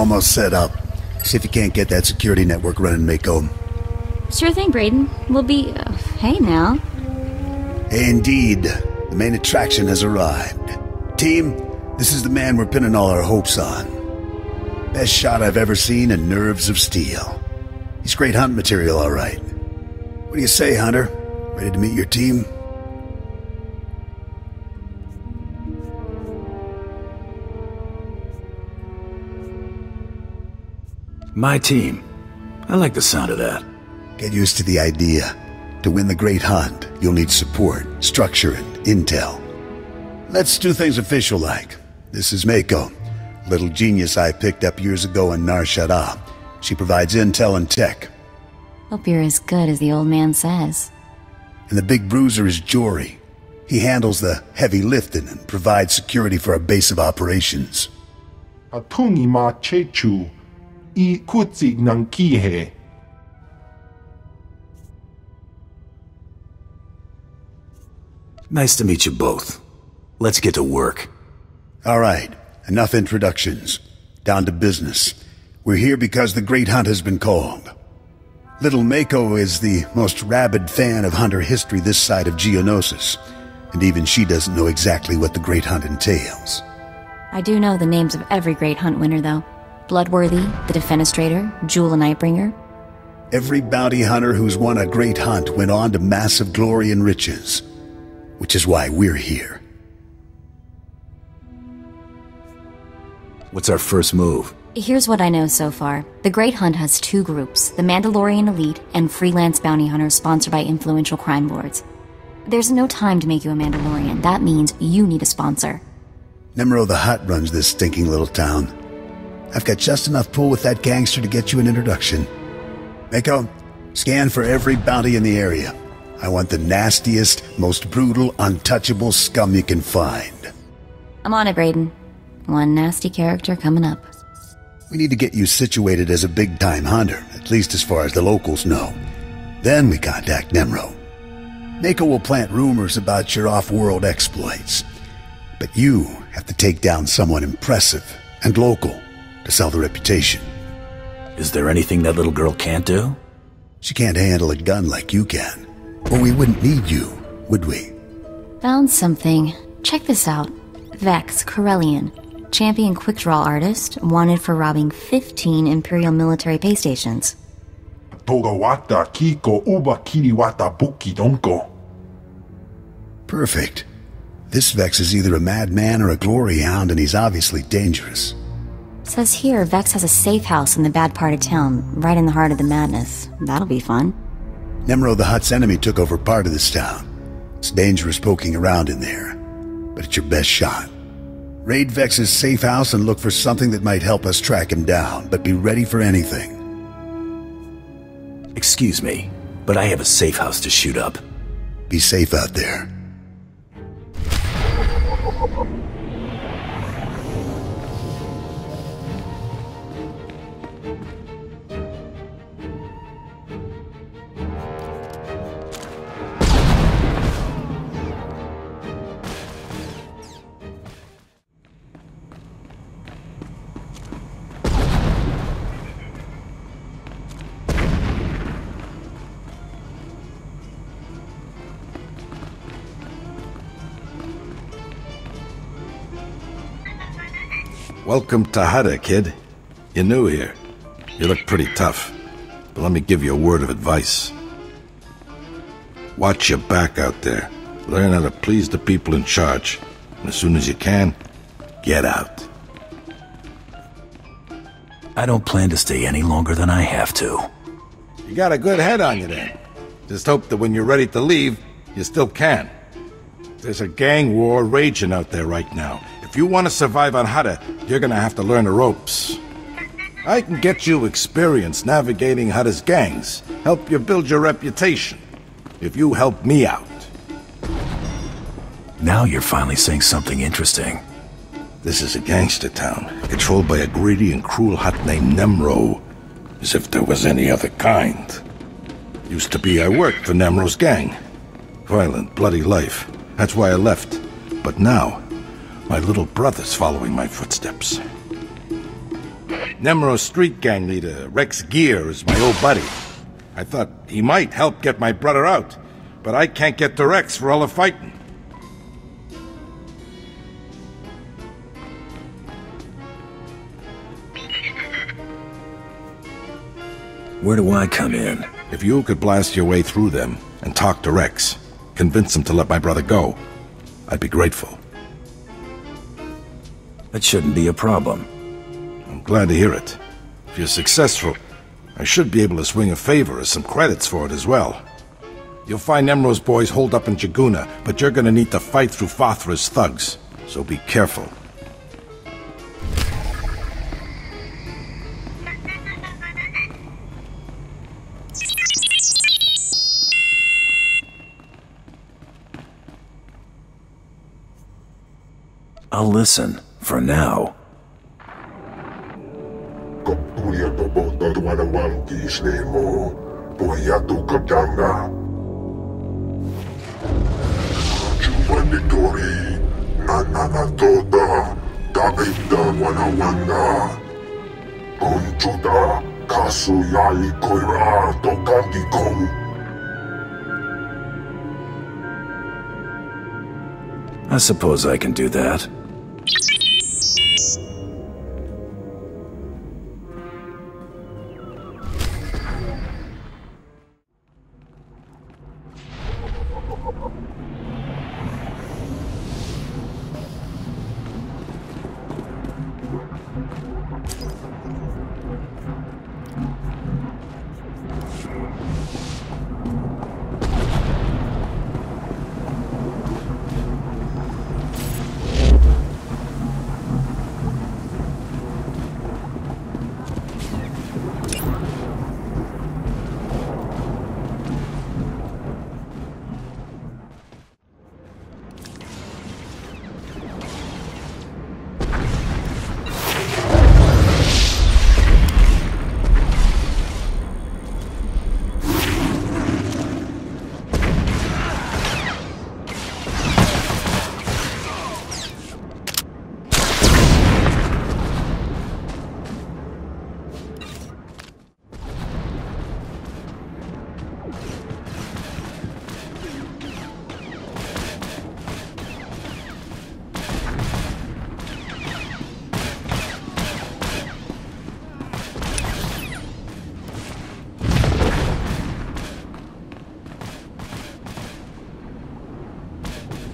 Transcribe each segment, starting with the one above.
Almost set up. See if you can't get that security network running, Mako. Sure thing, Braden. We'll be. Uh, hey now. Indeed, the main attraction has arrived. Team, this is the man we're pinning all our hopes on. Best shot I've ever seen and nerves of steel. He's great hunt material, all right. What do you say, Hunter? Ready to meet your team? My team. I like the sound of that. Get used to the idea. To win the Great Hunt, you'll need support, structure, and intel. Let's do things official-like. This is Mako, little genius I picked up years ago in Nar Shaddaa. She provides intel and tech. Hope you're as good as the old man says. And the big bruiser is Jory. He handles the heavy lifting and provides security for our base of operations. Atungi ma chechu, i kutsi nankihe. Nice to meet you both. Let's get to work. All right, enough introductions. Down to business. We're here because the Great Hunt has been called. Little Mako is the most rabid fan of hunter history this side of Geonosis, and even she doesn't know exactly what the Great Hunt entails. I do know the names of every great hunt winner, though. Bloodworthy, the Defenestrator, Jewel and Nightbringer. Every bounty hunter who's won a great hunt went on to massive glory and riches, which is why we're here. What's our first move? Here's what I know so far. The Great Hunt has two groups the Mandalorian Elite and freelance bounty hunters sponsored by influential crime lords. There's no time to make you a Mandalorian. That means you need a sponsor. Nemro the Hutt runs this stinking little town. I've got just enough pull with that gangster to get you an introduction. Mako, scan for every bounty in the area. I want the nastiest, most brutal, untouchable scum you can find. I'm on it, Braden. One nasty character coming up. We need to get you situated as a big-time hunter, at least as far as the locals know. Then we contact Nemro. Mako will plant rumors about your off-world exploits. But you have to take down someone impressive and local to sell the reputation. Is there anything that little girl can't do? She can't handle a gun like you can. Or we wouldn't need you, would we? Found something. Check this out. Vex Corellian, champion quick draw artist, wanted for robbing 15 Imperial military pay stations. Togawata kiko uba kiriwata buki donko. Perfect. This Vex is either a madman or a glory hound, and he's obviously dangerous. Says here Vex has a safe house in the bad part of town, right in the heart of the madness. That'll be fun. Nemro the Hutt's enemy took over part of this town. It's dangerous poking around in there, but it's your best shot. Raid Vex's safe house and look for something that might help us track him down, but be ready for anything. Excuse me, but I have a safe house to shoot up. Be safe out there. Welcome to Hutta, kid. You're new here. You look pretty tough. But let me give you a word of advice. Watch your back out there. Learn how to please the people in charge. And as soon as you can, get out. I don't plan to stay any longer than I have to. You got a good head on you then. Just hope that when you're ready to leave, you still can. There's a gang war raging out there right now. If you want to survive on Hutta, you're gonna have to learn the ropes. I can get you experience navigating Hutta's gangs, help you build your reputation. If you help me out. Now you're finally saying something interesting. This is a gangster town, controlled by a greedy and cruel Hutt named Nemro. As if there was any other kind. Used to be I worked for Nemro's gang. Violent, bloody life. That's why I left. But now, my little brother's following my footsteps. Nemro's street gang leader, Rex Gear, is my old buddy. I thought he might help get my brother out, but I can't get to Rex for all the fighting. Where do I come in? If you could blast your way through them and talk to Rex, convince him to let my brother go, I'd be grateful. That shouldn't be a problem. I'm glad to hear it. If you're successful, I should be able to swing a favor as some credits for it as well. You'll find Nemro's boys holed up in Jaguna, but you're gonna need to fight through Fa'athra's thugs, so be careful. I'll listen, for now. Kaptulia kapdanga. Tota. Tabita wana wanda. Conchuta. Kasu yali koira tokandi kong. I suppose I can do that.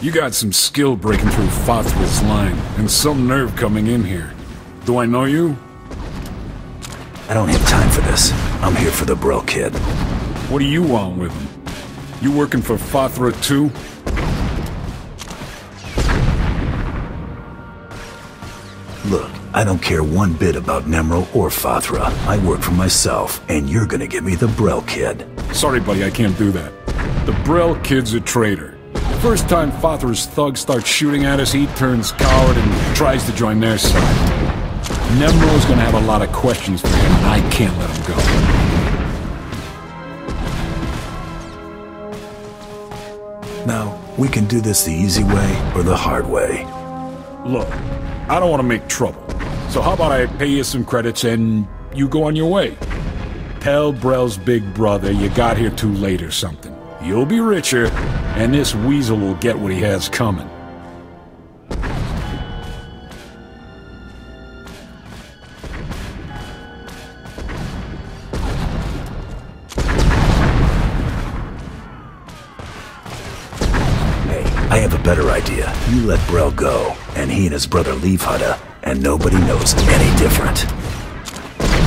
You got some skill breaking through Fa'athra's line, and some nerve coming in here. Do I know you? I don't have time for this. I'm here for the Brell kid. What do you want with him? You working for Fa'athra too? Look, I don't care one bit about Nemro or Fa'athra. I work for myself, and you're gonna give me the Brell kid. Sorry, buddy, I can't do that. The Brell kid's a traitor. First time Fa'athra's thugs start shooting at us, he turns coward and tries to join their side. Nemro's gonna have a lot of questions for him, and I can't let him go. Now, we can do this the easy way or the hard way. Look, I don't want to make trouble. So how about I pay you some credits and you go on your way? Tell Brell's big brother you got here too late or something. You'll be richer, and this weasel will get what he has coming. Hey, I have a better idea. You let Brell go, and he and his brother leave Hutta, and nobody knows any different.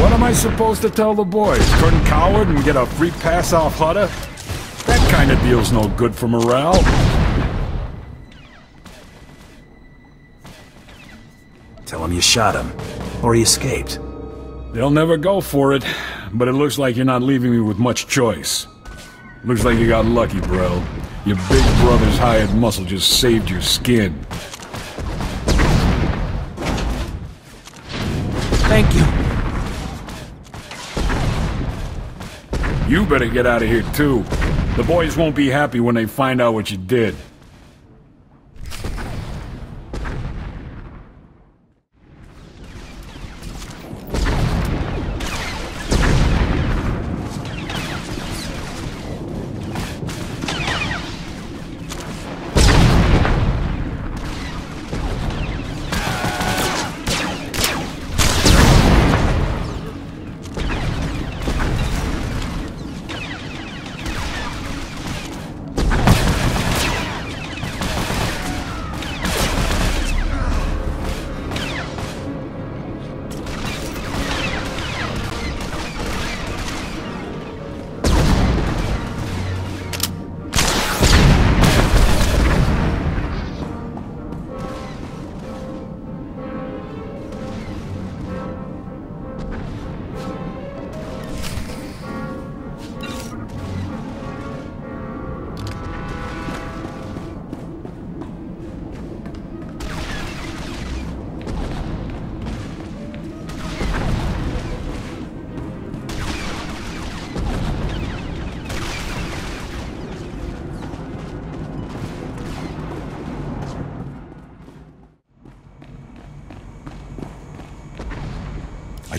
What am I supposed to tell the boys? Turn coward and get a free pass off Hutta? Kind of deal's no good for morale. Tell him you shot him, or he escaped. They'll never go for it, but it looks like you're not leaving me with much choice. Looks like you got lucky, bro. Your big brother's hired muscle just saved your skin. Thank you. You better get out of here, too. The boys won't be happy when they find out what you did.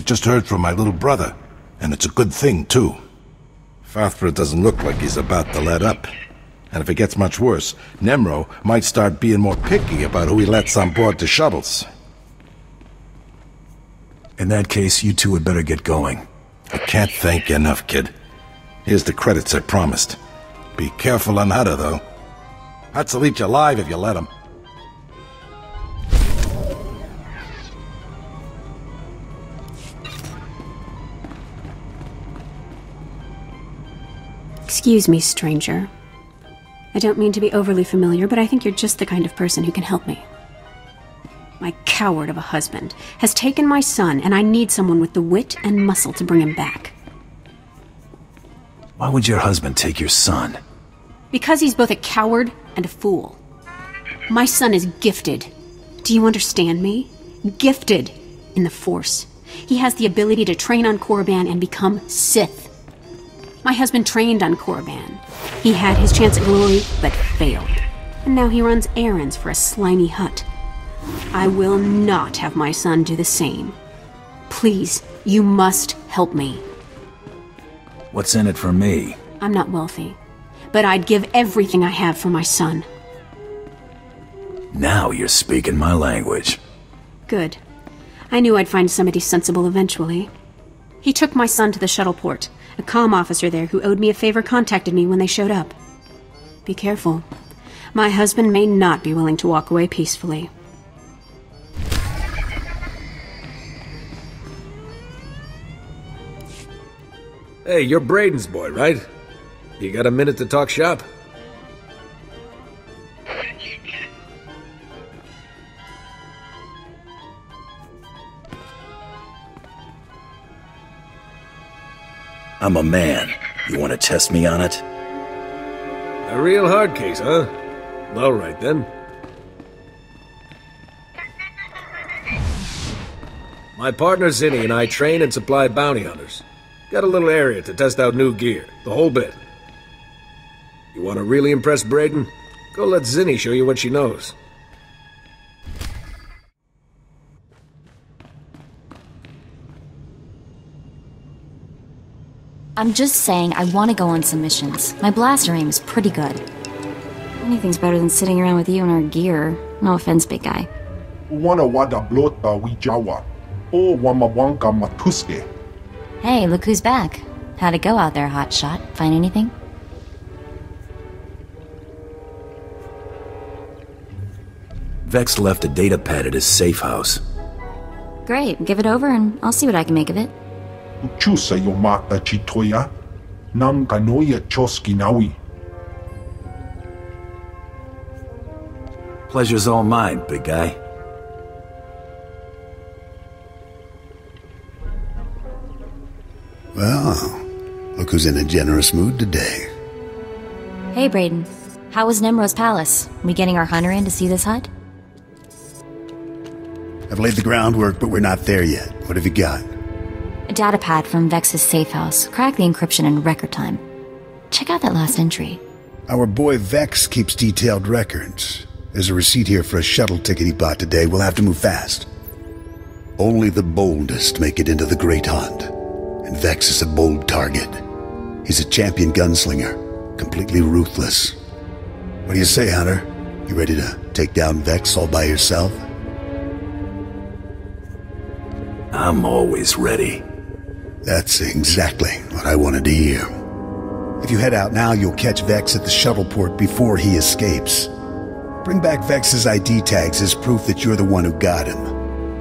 Just heard from my little brother, and it's a good thing, too. Fa'athra doesn't look like he's about to let up. And if it gets much worse, Nemro might start being more picky about who he lets on board the shuttles. In that case, you two had better get going. I can't thank you enough, kid. Here's the credits I promised. Be careful on Hutta, though. Hutts will eat you alive if you let him. Excuse me, stranger. I don't mean to be overly familiar, but I think you're just the kind of person who can help me. My coward of a husband has taken my son, and I need someone with the wit and muscle to bring him back. Why would your husband take your son? Because he's both a coward and a fool. My son is gifted. Do you understand me? Gifted in the Force. He has the ability to train on Korriban and become Sith. My husband trained on Korriban. He had his chance at glory, but failed. And now he runs errands for a slimy Hutt. I will not have my son do the same. Please, you must help me. What's in it for me? I'm not wealthy, but I'd give everything I have for my son. Now you're speaking my language. Good. I knew I'd find somebody sensible eventually. He took my son to the shuttle port. A comm officer there who owed me a favor contacted me when they showed up. Be careful. My husband may not be willing to walk away peacefully. Hey, you're Braden's boy, right? You got a minute to talk shop? I'm a man. You want to test me on it? A real hard case, huh? All right then. My partner Zinni and I train and supply bounty hunters. Got a little area to test out new gear, the whole bit. You want to really impress Braden? Go let Zinni show you what she knows. I'm just saying I want to go on some missions. My blaster aim is pretty good. Anything's better than sitting around with you and our gear. No offense, big guy. Wana wada blota wijawa. O wamawanka matuske. Hey, look who's back. How'd it go out there, hotshot? Find anything? Vex left a data pad at his safe house. Great, give it over and I'll see what I can make of it. Uchusa yomata chitoya. Nam kanoya choski nawi. Pleasure's all mine, big guy. Well, look who's in a generous mood today. Hey, Braden. How was Nemro's palace? We getting our hunter in to see this Hutt? I've laid the groundwork, but we're not there yet. What have you got? A data pad from Vex's safe house. Cracked the encryption in record time. Check out that last entry. Our boy Vex keeps detailed records. There's a receipt here for a shuttle ticket he bought today. We'll have to move fast. Only the boldest make it into the Great Hunt. And Vex is a bold target. He's a champion gunslinger, completely ruthless. What do you say, Hunter? You ready to take down Vex all by yourself? I'm always ready. That's exactly what I wanted to hear. If you head out now, you'll catch Vex at the shuttle port before he escapes. Bring back Vex's ID tags as proof that you're the one who got him.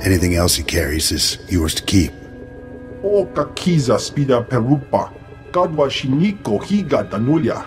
Anything else he carries is yours to keep. O kakiza spida perupa. Gadwa shiniko higa danulia.